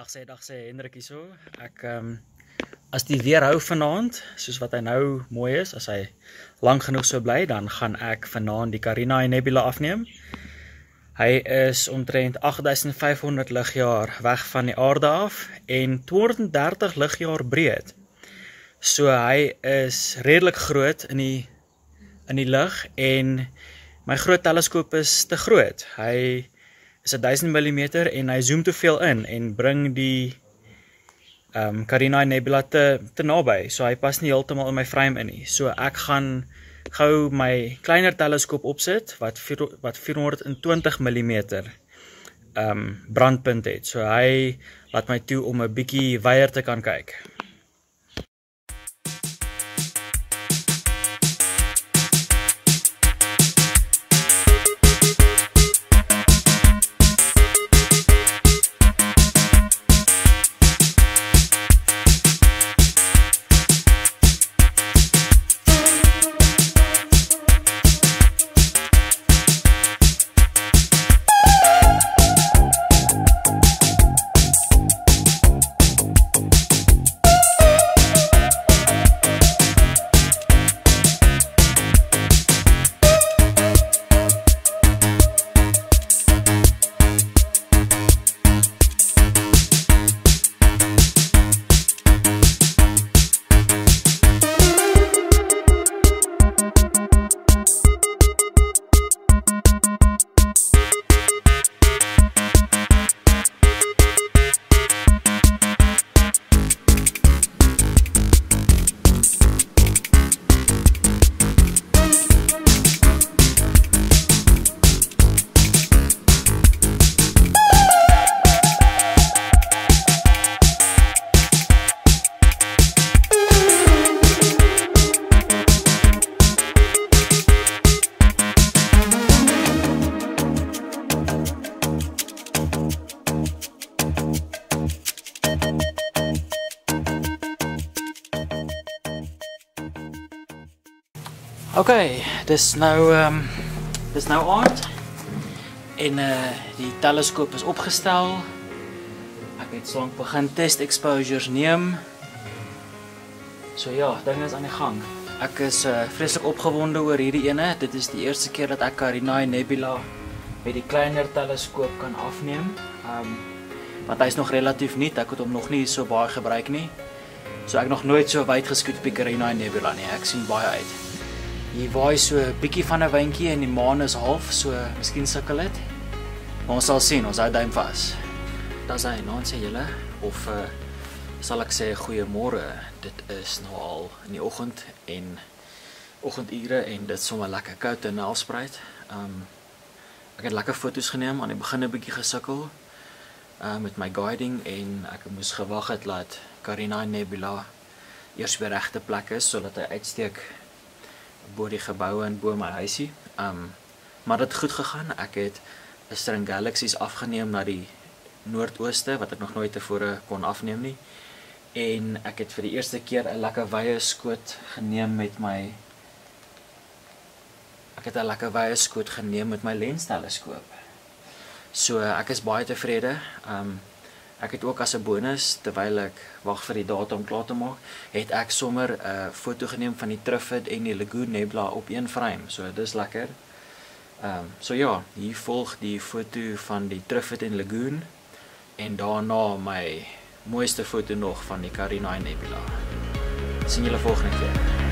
Dag sê dag sê Hendrik hierso. Ek ehm um, as die weer hou vanaand, soos wat hy nou mooi is, as hy lank genoeg so bly, dan gaan ek vanaand die Carina Nebula afneem. Hy is omtrent 8500 ligjaar weg van die aarde af en 230 ligjaar breed. So hy is redelik groot in die in die lug en my groot teleskoop is te groot. Hy is 1000 mm en hy zoom te veel in en bring die ehm um, Carina Nebula te te naby. So hy pas nie heeltemal in my frame in nie. So ek gaan gou my kleiner teleskoop opsit wat vier, wat 420 mm ehm um, brandpunt het. So hy laat my toe om 'n bietjie wyer te kan kyk. OK, dis nou ehm um, dis nou aand. En uh die teleskoop is opgestel. Ek het sonk begin test exposures neem. So ja, dinge is aan die gang. Ek is uh vreeslik opgewonde oor hierdie ene. Dit is die eerste keer dat ek Carinae Nebula met die kleiner teleskoop kan afneem. Ehm um, want hy's nog relatief nuut. Ek het hom nog nie so baie gebruik nie. So ek nog nooit so wyd geskoot op die Carinae Nebula nie. Ek sien baie uit. Hier waai so 'n bietjie van 'n windjie en die maan is half, so miskien sukkel dit. Ons sal sien, ons hou duim vas. Daar's hy, nou sê julle of uh, sal ek sê goeiemôre. Dit is nou al in die oggend en oggendure en dit sommer lekker koud en Nelspruit. Um ek het lekker foto's geneem aan die begin 'n bietjie gesukkel uh met my guiding en ek moes gewag het laat Carina Nebula eers weer regte plek is sodat hy uitsteek bo die geboue en bo my huisie. Um maar dit goed gegaan. Ek het 'n string galaxies afgeneem na die noordooste wat ek nog nooit tevore kon afneem nie. En ek het vir die eerste keer 'n lekker wye skoot geneem met my Ek het 'n lekker wye skoot geneem met my lensteleskoop. So ek is baie tevrede. Um Ek het ook as 'n bonus terwyl ek wag vir die datum om klaar te maak, het ek sommer 'n uh, foto geneem van die Trifid en die Lagoon Nebula op een frame. So dis lekker. Ehm um, so ja, hier volg die foto van die Trifid en Lagoon en daarna my mooiste foto nog van die Carina Nebula. Sien julle volgende keer.